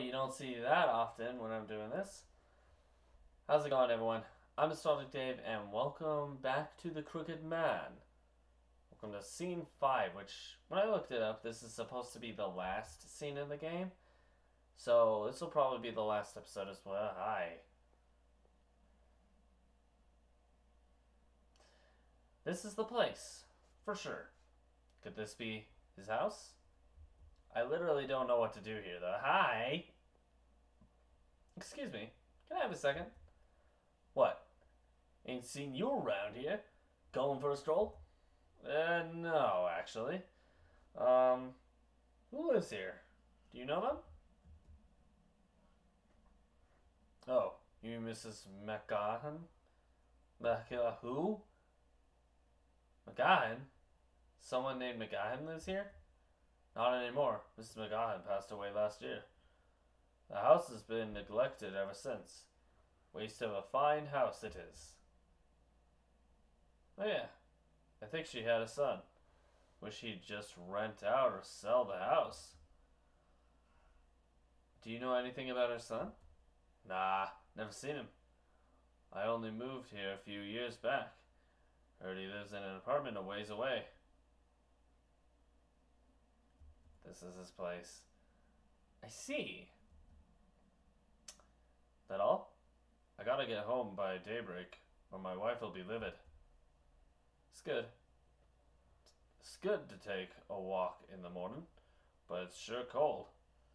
you don't see that often when I'm doing this. How's it going, everyone? I'm Nostalgic Dave, and welcome back to The Crooked Man. Welcome to Scene 5, which, when I looked it up, this is supposed to be the last scene in the game. So, this will probably be the last episode as well. Hi. This is the place, for sure. Could this be his house? I literally don't know what to do here, though. Hi! Excuse me, can I have a second? What? Ain't seen you around here. Going for a stroll? Uh, no, actually. Um, who lives here? Do you know them? Oh, you mean Mrs. McGahan? McGahan who? McGahan? Someone named McGahan lives here? Not anymore. Mrs. McGahan passed away last year. The house has been neglected ever since. Waste of a fine house it is. Oh yeah, I think she had a son. Wish he'd just rent out or sell the house. Do you know anything about her son? Nah, never seen him. I only moved here a few years back. Heard he lives in an apartment a ways away. This is his place. I see. That all? I gotta get home by daybreak, or my wife will be livid. It's good. It's good to take a walk in the morning, but it's sure cold.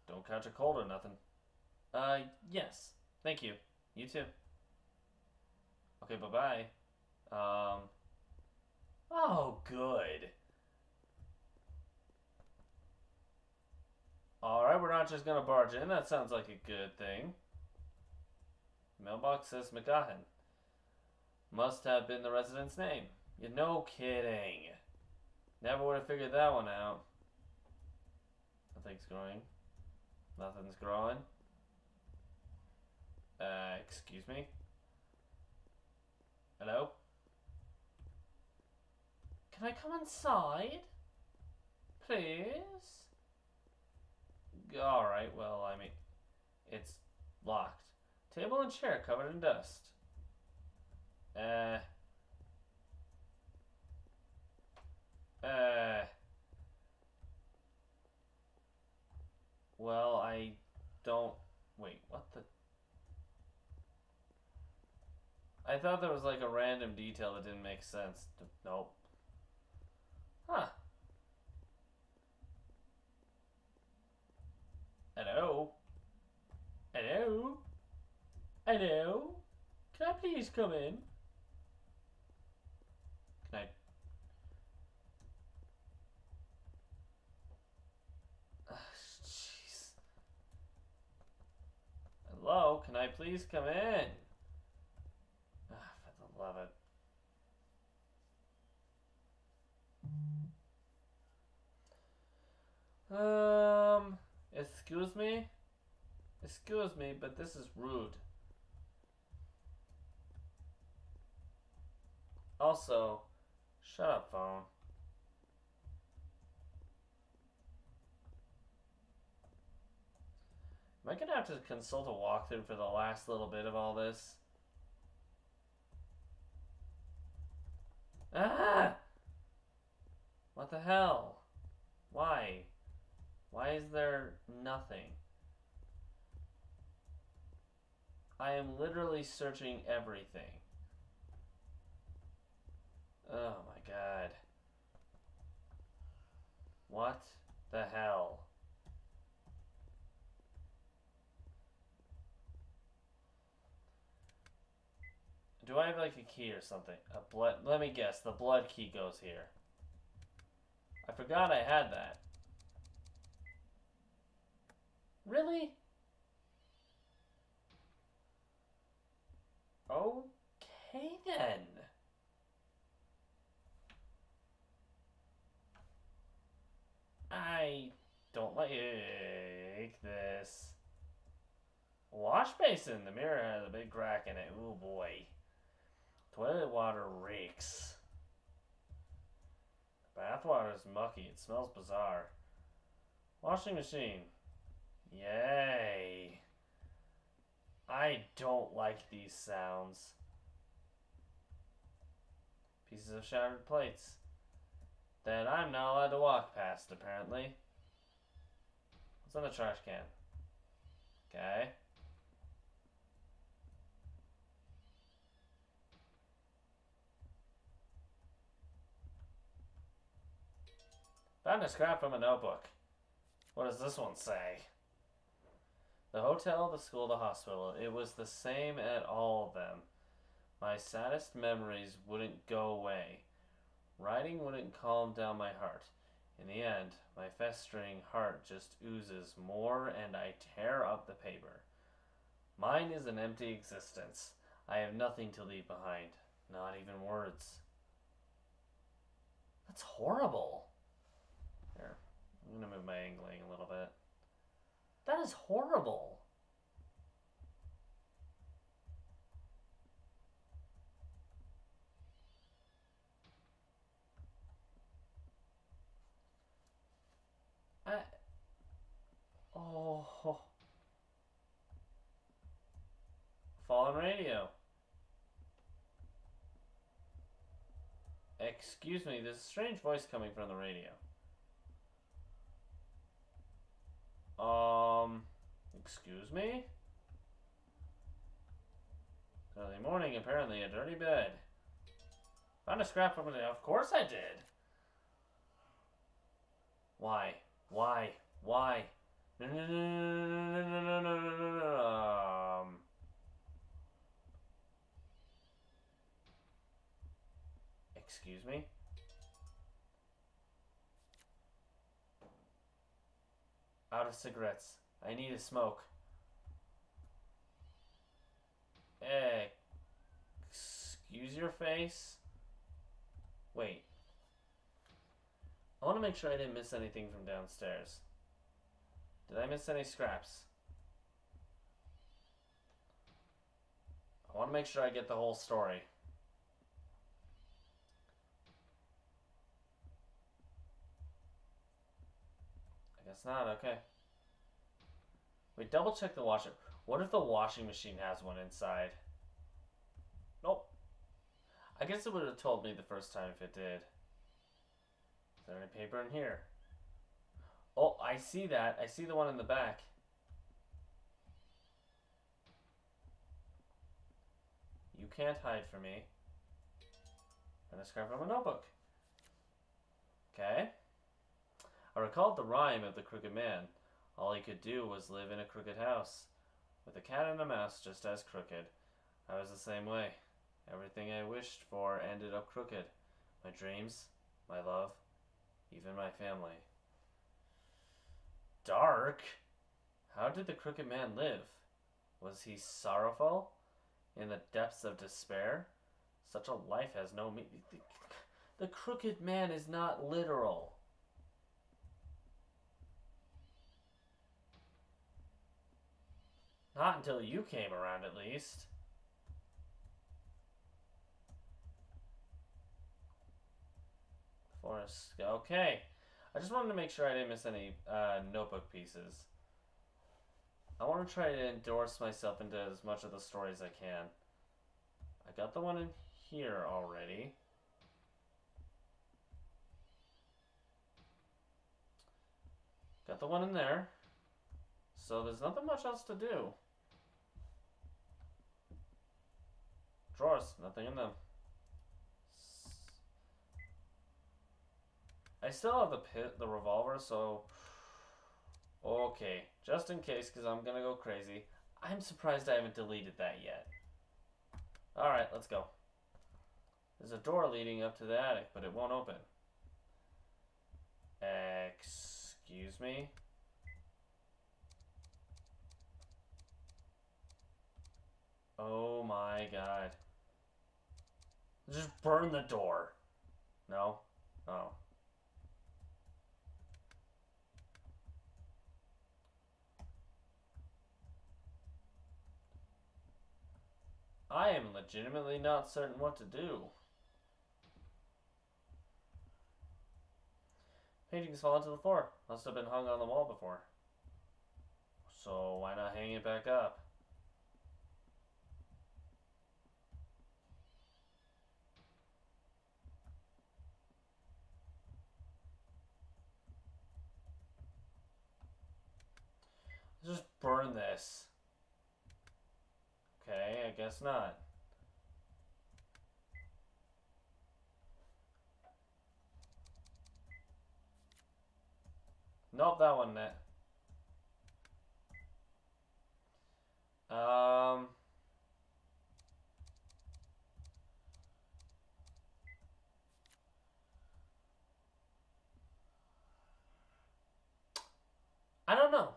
Don't catch a cold or nothing. Uh, yes. Thank you. You too. Okay, bye-bye. Um... Oh, good. Alright, we're not just gonna barge in. That sounds like a good thing. Mailbox says McGahan. Must have been the resident's name. You're no kidding. Never would have figured that one out. Nothing's growing. Nothing's growing. Uh, excuse me? Hello? Can I come inside? Please? Alright, well, I mean, it's locked. Table and chair covered in dust. Uh. Uh. Well, I don't. Wait, what the? I thought there was like a random detail that didn't make sense. Nope. Huh. Hello? Hello? Hello? Can I please come in? Can I... Jeez. Hello? Can I please come in? Ah, for the love it. Um... Excuse me? Excuse me, but this is rude. Also, shut up, phone. Am I gonna have to consult a walkthrough for the last little bit of all this? Ah! What the hell? Why? Why is there nothing? I am literally searching everything. Oh my god. What the hell? Do I have like a key or something? A blood let me guess, the blood key goes here. I forgot I had that. Really? Okay then. I don't like this. Wash basin. The mirror has a big crack in it. Oh boy. Toilet water reeks. Bath water is mucky. It smells bizarre. Washing machine. Yay. I don't like these sounds. Pieces of shattered plates. That I'm not allowed to walk past, apparently. What's in the trash can? Okay. Found a scrap from a notebook. What does this one say? The hotel, the school, the hospital. It was the same at all of them. My saddest memories wouldn't go away. Writing wouldn't calm down my heart. In the end, my festering heart just oozes more and I tear up the paper. Mine is an empty existence. I have nothing to leave behind, not even words. That's horrible. Here, I'm gonna move my angling a little bit. That is horrible. I. Oh. Fallen radio. Excuse me, there's a strange voice coming from the radio. Um, excuse me? Early morning, apparently a dirty bed. Found a scrap from it. Of course I did. Why? Why? Why? No, no, no, no, no, no, no, no, no, no. Um. Excuse me? Out of cigarettes. I need a smoke. Excuse your face? Wait. I want to make sure I didn't miss anything from downstairs. Did I miss any scraps? I want to make sure I get the whole story. Guess not, okay. Wait, double check the washer. What if the washing machine has one inside? Nope. I guess it would have told me the first time if it did. Is there any paper in here? Oh, I see that. I see the one in the back. You can't hide from me. And a scrap from a notebook. Okay. I recalled the rhyme of the crooked man. All he could do was live in a crooked house. With a cat and a mouse just as crooked. I was the same way. Everything I wished for ended up crooked. My dreams, my love, even my family. Dark? How did the crooked man live? Was he sorrowful? In the depths of despair? Such a life has no meaning. The crooked man is not literal. Not until you came around, at least. Forest. Okay. I just wanted to make sure I didn't miss any uh, notebook pieces. I want to try to endorse myself into as much of the story as I can. I got the one in here already. Got the one in there. So there's nothing much else to do. Drawers, nothing in them. I still have the pit, the revolver, so okay, just in case, because I'm gonna go crazy. I'm surprised I haven't deleted that yet. All right, let's go. There's a door leading up to the attic, but it won't open. Excuse me. Oh my god. Just burn the door. No? Oh. I am legitimately not certain what to do. Paintings fall to the floor. Must have been hung on the wall before. So why not hang it back up? Just burn this. Okay, I guess not. Not that one net. Um. I don't know.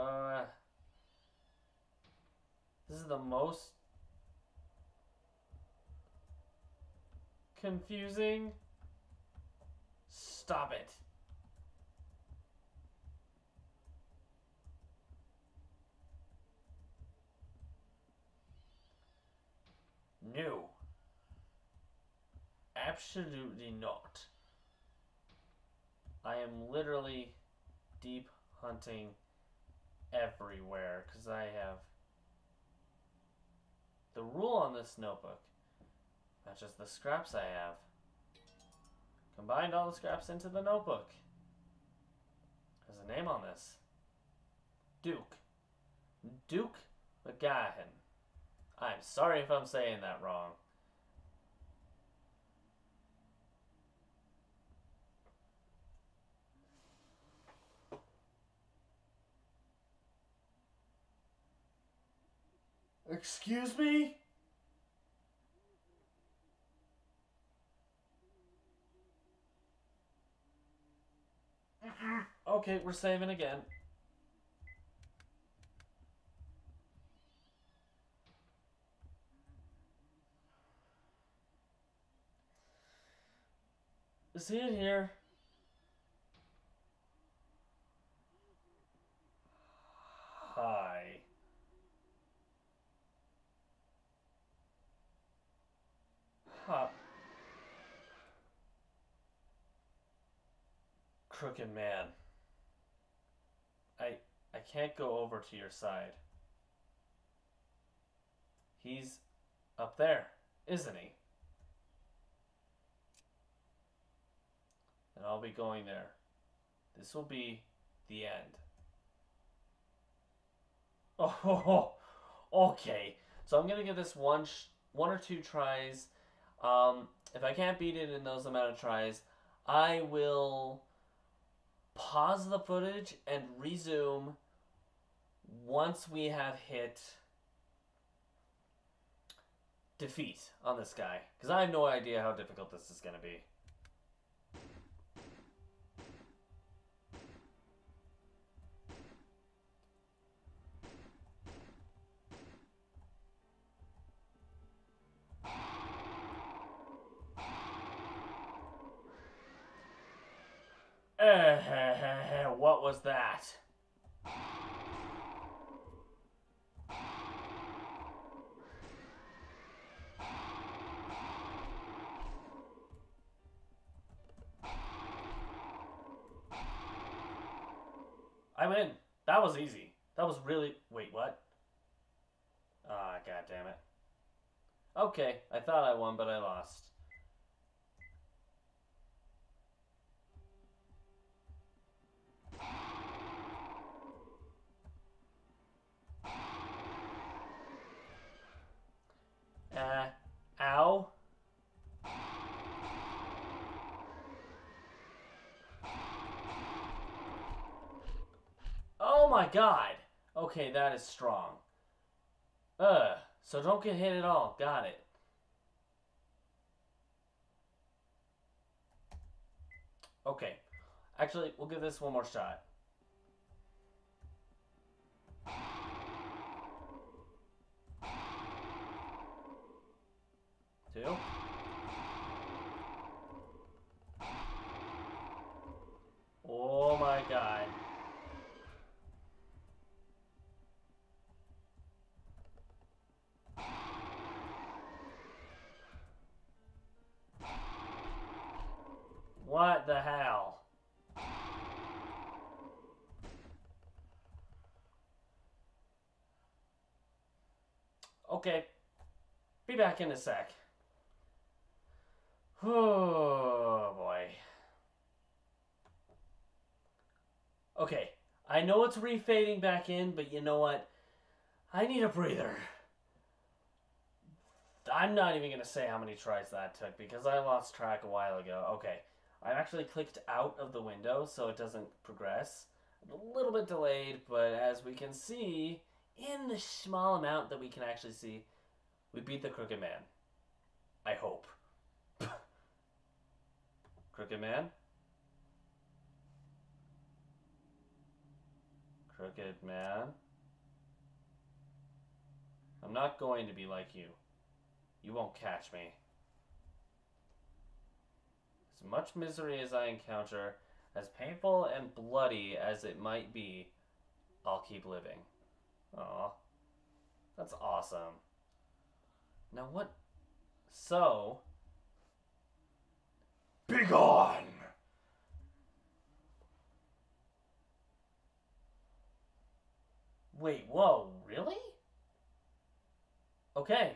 Uh, this is the most confusing. Stop it. No. Absolutely not. I am literally deep hunting everywhere because I have the rule on this notebook matches the scraps I have. Combined all the scraps into the notebook. There's a name on this. Duke. Duke McGahan. I'm sorry if I'm saying that wrong. Excuse me? Okay, we're saving again. Is he in here? Hi. Crooked man. I I can't go over to your side. He's up there, isn't he? And I'll be going there. This will be the end. Oh, okay. So I'm gonna give this one, one or two tries. Um, if I can't beat it in those amount of tries, I will pause the footage and resume once we have hit defeat on this guy. Because I have no idea how difficult this is going to be. Uh, what was that? I win. That was easy. That was really. Wait, what? Ah, oh, god damn it. Okay, I thought I won, but I lost. Uh, ow. Oh my god. Okay, that is strong. Uh, so don't get hit at all. Got it. Okay. Actually, we'll give this one more shot. Two. Oh my god. What the hell? Okay. Be back in a sec. Oh boy. Okay. I know it's refading back in, but you know what? I need a breather. I'm not even going to say how many tries that took because I lost track a while ago. Okay. I actually clicked out of the window so it doesn't progress. A little bit delayed, but as we can see, in the small amount that we can actually see, we beat the Crooked Man. I hope. Crooked Man? Crooked Man? I'm not going to be like you. You won't catch me. As much misery as I encounter, as painful and bloody as it might be, I'll keep living. Aw. That's awesome. Now what? So. Begone! Wait, whoa, really? Okay.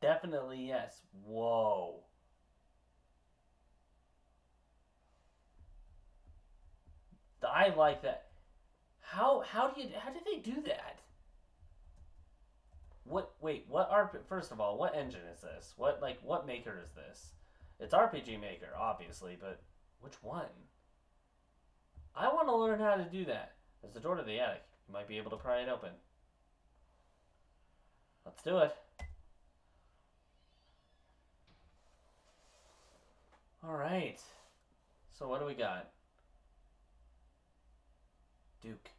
Definitely yes. Whoa. I like that. How how do you how did they do that? What wait, what are first of all, what engine is this? What like what maker is this? It's RPG Maker, obviously, but which one? I want to learn how to do that. There's the door to the attic. You might be able to pry it open. Let's do it. Alright. So what do we got? Duke.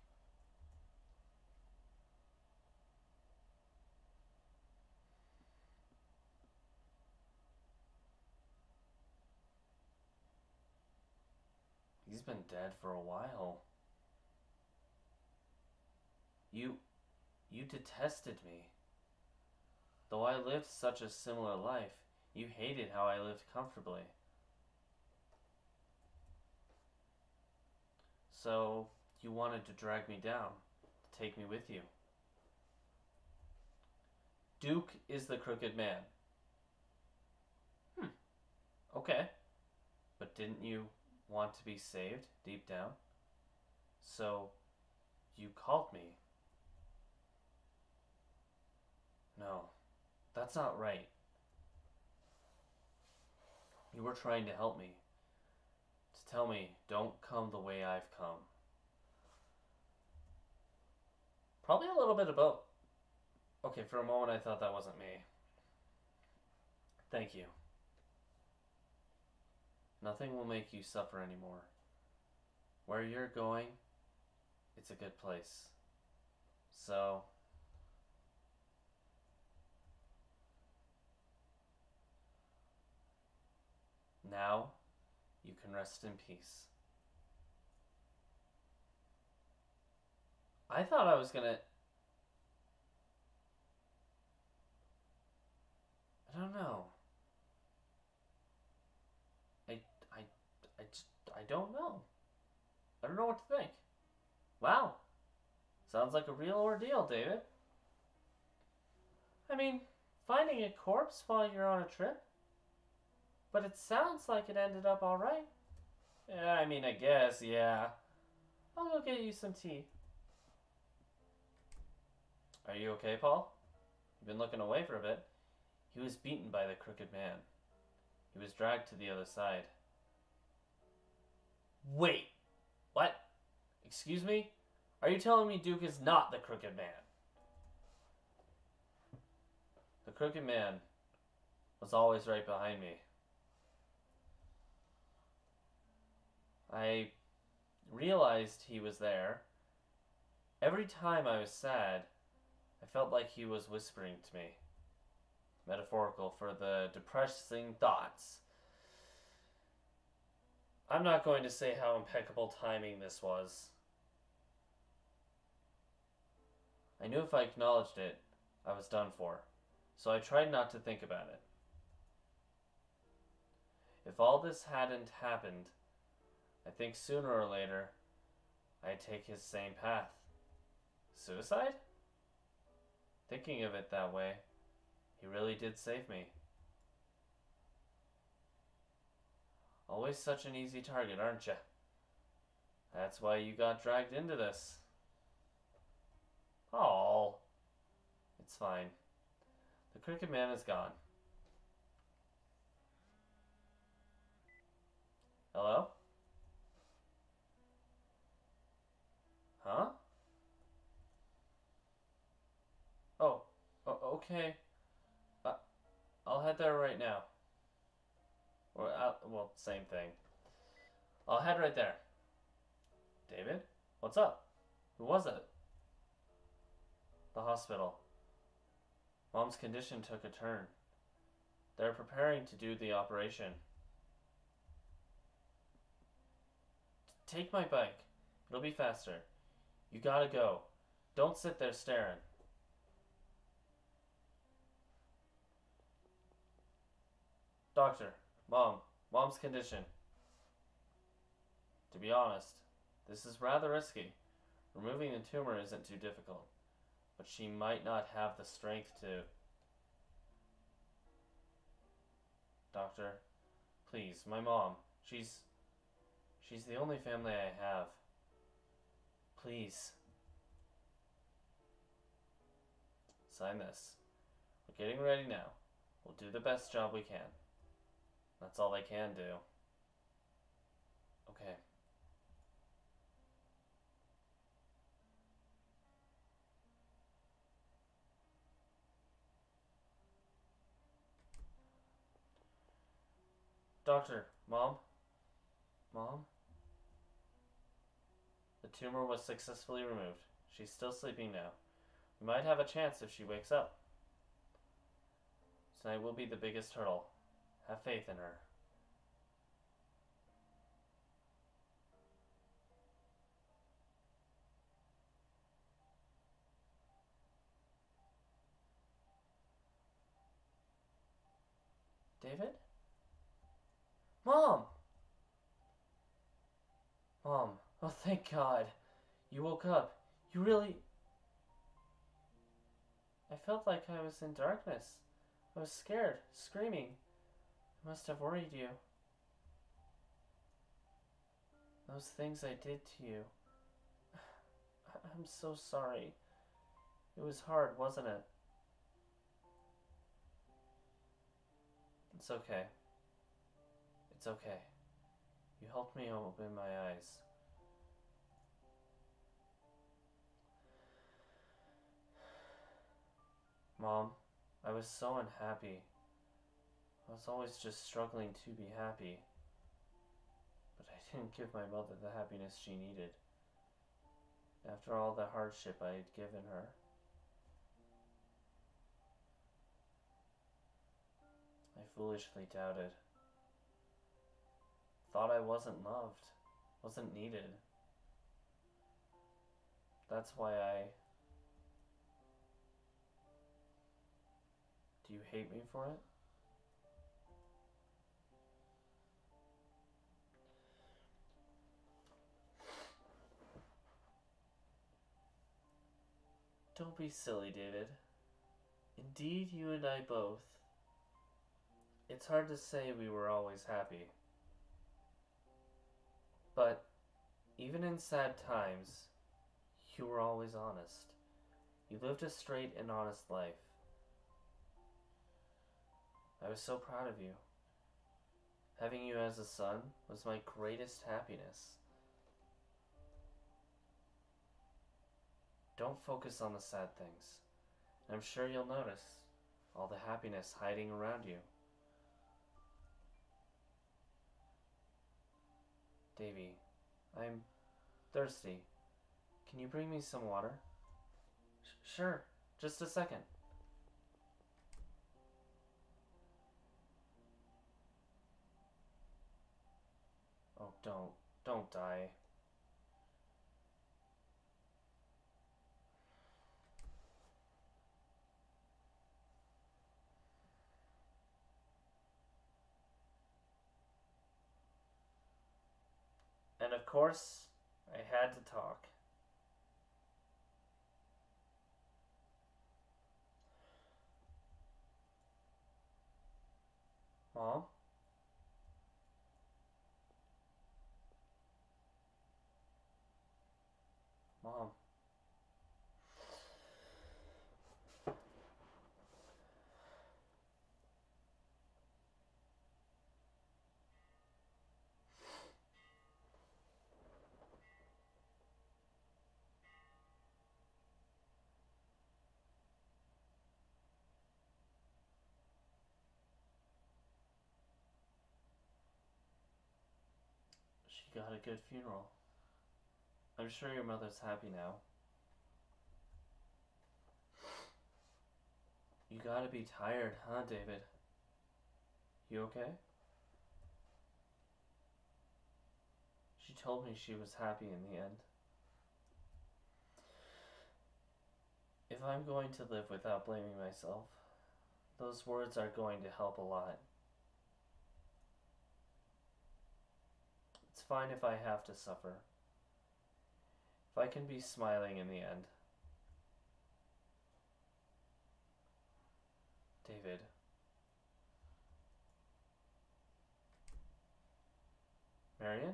He's been dead for a while. You. you detested me. Though I lived such a similar life, you hated how I lived comfortably. So, you wanted to drag me down, to take me with you. Duke is the crooked man. Hmm. Okay. But didn't you want to be saved deep down? So, you called me. No, that's not right. You were trying to help me. To tell me, don't come the way I've come. Probably a little bit of both. Okay, for a moment I thought that wasn't me. Thank you. Nothing will make you suffer anymore. Where you're going, it's a good place. So, now you can rest in peace. I thought I was gonna. I don't know. I, I, I, just, I don't know. I don't know what to think. Wow. Sounds like a real ordeal, David. I mean, finding a corpse while you're on a trip. But it sounds like it ended up alright. Yeah, I mean, I guess, yeah. I'll go get you some tea. Are you okay, Paul? You've been looking away for a bit. He was beaten by the crooked man. He was dragged to the other side. Wait, what? Excuse me? Are you telling me Duke is not the crooked man? The crooked man was always right behind me. I realized he was there. Every time I was sad, I felt like he was whispering to me. Metaphorical for the depressing thoughts. I'm not going to say how impeccable timing this was. I knew if I acknowledged it, I was done for, so I tried not to think about it. If all this hadn't happened, I think sooner or later I'd take his same path. Suicide? Thinking of it that way, he really did save me. Always such an easy target, aren't you? That's why you got dragged into this. Oh, it's fine. The Crooked Man is gone. Hello? Huh? Oh, okay. Uh, I'll head there right now. Or, uh, well, same thing. I'll head right there. David? What's up? Who was it? The hospital. Mom's condition took a turn. They're preparing to do the operation. Take my bike. It'll be faster. You gotta go. Don't sit there staring. Doctor, Mom, Mom's condition. To be honest, this is rather risky. Removing the tumor isn't too difficult, but she might not have the strength to. Doctor, please, my mom. She's. She's the only family I have. Please. Sign this. We're getting ready now. We'll do the best job we can. That's all they can do. Okay. Doctor, Mom? Mom? The tumor was successfully removed. She's still sleeping now. We might have a chance if she wakes up. Tonight will be the biggest hurdle. Have faith in her. David? Mom! Mom, oh thank God. You woke up. You really. I felt like I was in darkness. I was scared, screaming. Must have worried you. Those things I did to you. I'm so sorry. It was hard, wasn't it? It's okay. It's okay. You helped me open my eyes. Mom, I was so unhappy. I was always just struggling to be happy. But I didn't give my mother the happiness she needed. After all the hardship I had given her. I foolishly doubted. Thought I wasn't loved, wasn't needed. That's why I. Do you hate me for it? Don't be silly, David. Indeed, you and I both. It's hard to say we were always happy. But even in sad times, you were always honest. You lived a straight and honest life. I was so proud of you. Having you as a son was my greatest happiness. Don't focus on the sad things. I'm sure you'll notice all the happiness hiding around you. Davy, I'm thirsty. Can you bring me some water? Sh sure, just a second. Oh, don't, don't die. Course, I had to talk. Mom? Mom. Got a good funeral. I'm sure your mother's happy now. You gotta be tired, huh, David? You okay? She told me she was happy in the end. If I'm going to live without blaming myself, those words are going to help a lot. It's fine if I have to suffer. If I can be smiling in the end. David. Marion?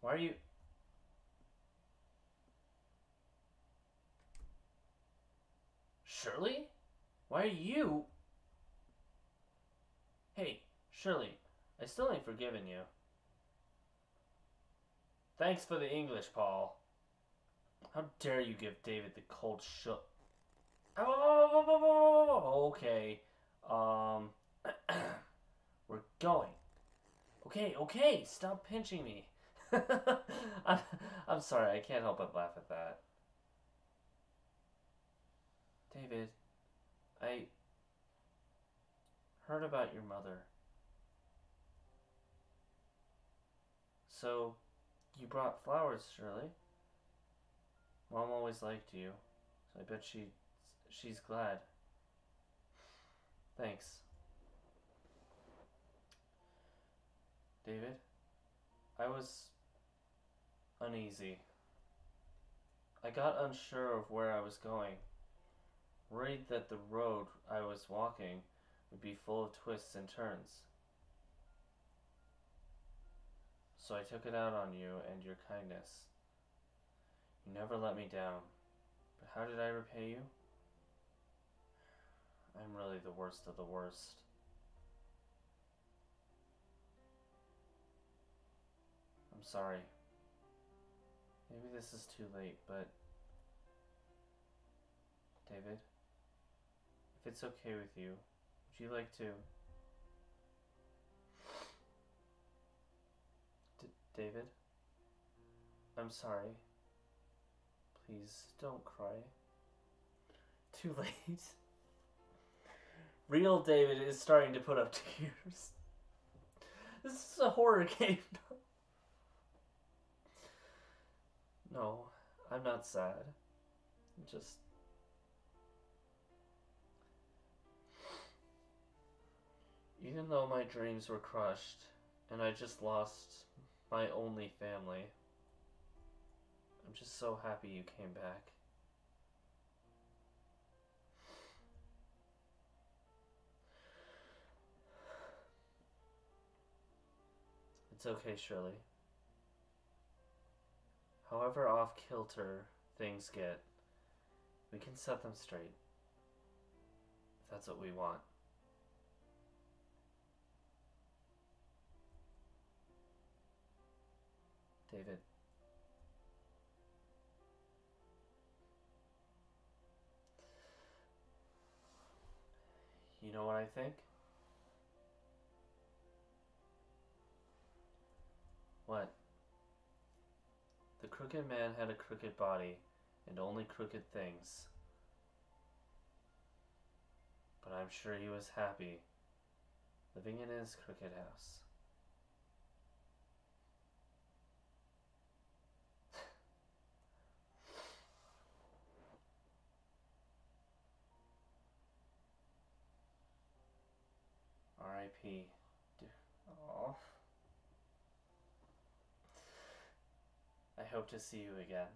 Why are you. Shirley? Why are you. Hey, Shirley, I still ain't forgiven you. Thanks for the English, Paul. How dare you give David the cold shook? Oh, okay. Um, we're going. Okay, okay, stop pinching me. I'm, I'm sorry, I can't help but laugh at that. David, I heard about your mother. So, you brought flowers, Shirley. Mom always liked you, so I bet she she's glad. Thanks. David, I was uneasy. I got unsure of where I was going, worried that the road I was walking would be full of twists and turns. So I took it out on you and your kindness. You never let me down. But how did I repay you? I'm really the worst of the worst. I'm sorry. Maybe this is too late, but. David, if it's okay with you, would you like to. David, I'm sorry. Please don't cry. Too late. Real David is starting to put up tears. This is a horror game. no, I'm not sad. I'm just. Even though my dreams were crushed and I just lost my only family, I'm just so happy you came back. It's okay, Shirley. However off kilter things get, we can set them straight. If that's what we want. David. You know what I think? What? The crooked man had a crooked body and only crooked things. But I'm sure he was happy living in his crooked house. R.I.P. Aw. Oh. I hope to see you again.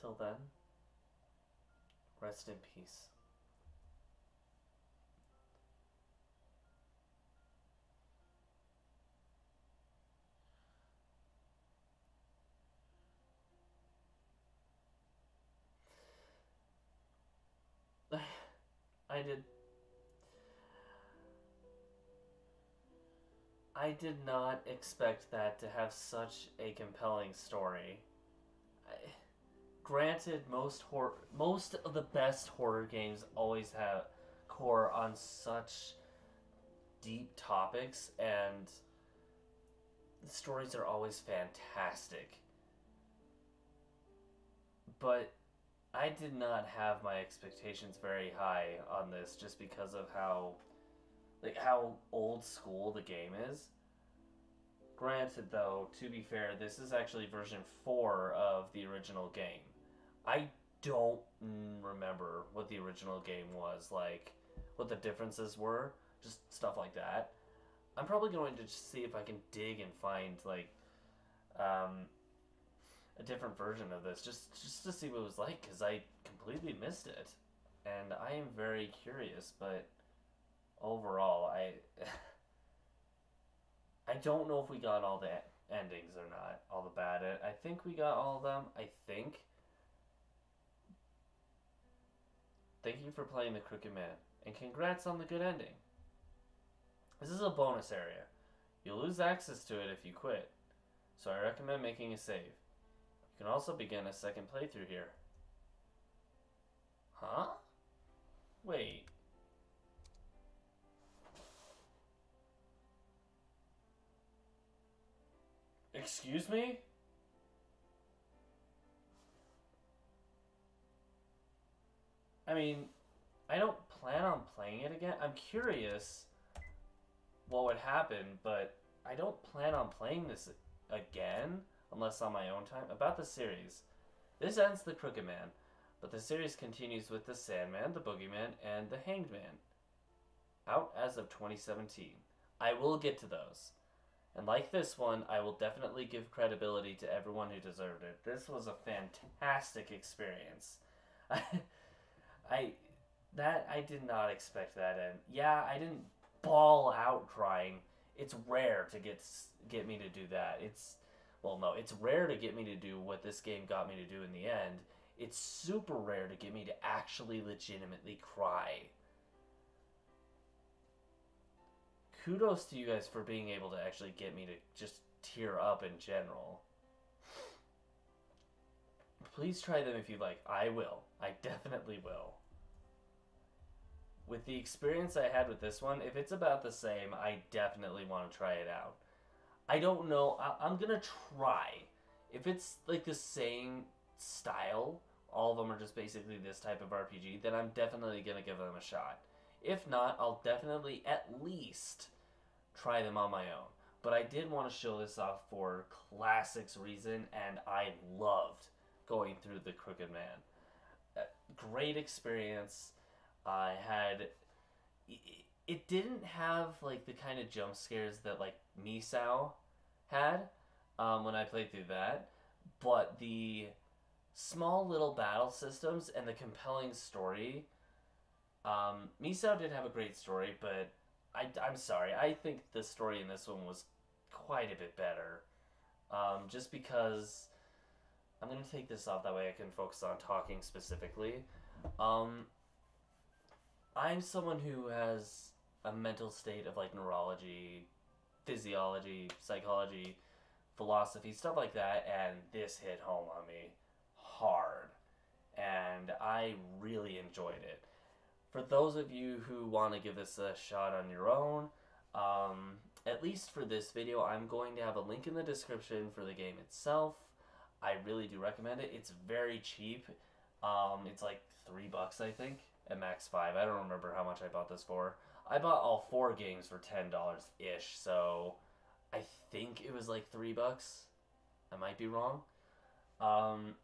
Till then, rest in peace. I did. I did not expect that to have such a compelling story. I, granted, most horror, most of the best horror games always have core on such deep topics, and the stories are always fantastic. But I did not have my expectations very high on this just because of how like how old school the game is. Granted though, to be fair, this is actually version 4 of the original game. I don't remember what the original game was like, what the differences were, just stuff like that. I'm probably going to see if I can dig and find like um, a different version of this just just to see what it was like because I completely missed it, and I am very curious. But overall, I I don't know if we got all the endings or not, all the bad. I think we got all of them. I think. Thank you for playing the Crooked Man, and congrats on the good ending. This is a bonus area. You'll lose access to it if you quit, so I recommend making a save. You can also begin a second playthrough here. Huh? Wait. Excuse me? I mean, I don't plan on playing it again. I'm curious what would happen, but I don't plan on playing this again unless on my own time, about the series. This ends The Crooked Man, but the series continues with The Sandman, The Boogeyman, and The Hanged Man. Out as of 2017. I will get to those. And like this one, I will definitely give credibility to everyone who deserved it. This was a fantastic experience. I, I that I did not expect that and yeah, I didn't bawl out crying. It's rare to get get me to do that. It's well, no, it's rare to get me to do what this game got me to do in the end. It's super rare to get me to actually legitimately cry. Kudos to you guys for being able to actually get me to just tear up in general. Please try them if you like. I will. I definitely will. With the experience I had with this one, if it's about the same, I definitely want to try it out. I don't know. I, am gonna try. If it's like the same style, all of them are just basically this type of RPG, then I'm definitely gonna give them a shot. If not, I'll definitely at least try them on my own. But I did want to show this off for classics reason, and I loved going through the Crooked Man. Uh, great experience. I had. It didn't have like the kind of jump scares that like Misao had um, when I played through that, but the small little battle systems and the compelling story. Um, Misao did have a great story, but I, I'm sorry. I think the story in this one was quite a bit better. Um, just because I'm to take this off that way I can focus on talking specifically. Um, I'm someone who has a mental state of like neurology, physiology, psychology, philosophy, stuff like that, and this hit home on me hard. And I really enjoyed it. For those of you who want to give this a shot on your own, um, at least for this video, I'm going to have a link in the description for the game itself. I really do recommend it. It's very cheap. Um, it's like three bucks, I think, at max five. I don't remember how much I bought this for. I bought all four games for ten dollars ish, so I think it was like three bucks. I might be wrong. Um,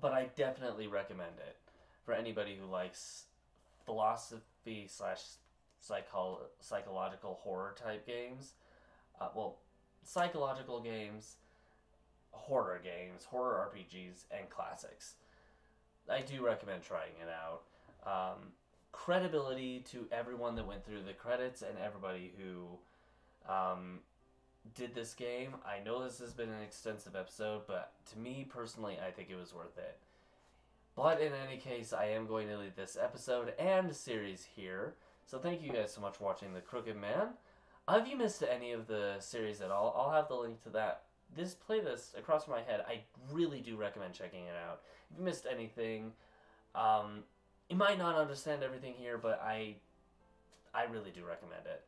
but I definitely recommend it for anybody who likes philosophy slash psychol psychological horror type games. Uh, well, psychological games, horror games, horror RPGs, and classics. I do recommend trying it out. Um, credibility to everyone that went through the credits and everybody who um, did this game. I know this has been an extensive episode, but to me personally, I think it was worth it. But in any case, I am going to leave this episode and series here. So thank you guys so much for watching The Crooked Man. Have you missed any of the series at all? I'll have the link to that. This playlist across my head, I really do recommend checking it out. If you missed anything, um, you might not understand everything here, but I, I really do recommend it.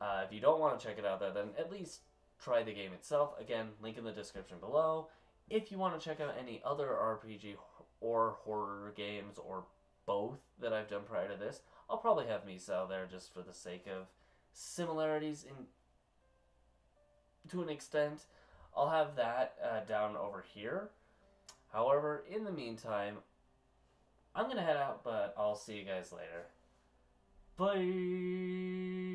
Uh, if you don't want to check it out, there, then at least try the game itself. Again, link in the description below. If you want to check out any other RPG or horror games or both that I've done prior to this, I'll probably have Misao there just for the sake of similarities in to an extent. I'll have that uh, down over here. However, in the meantime, I'm gonna head out, but I'll see you guys later. Bye.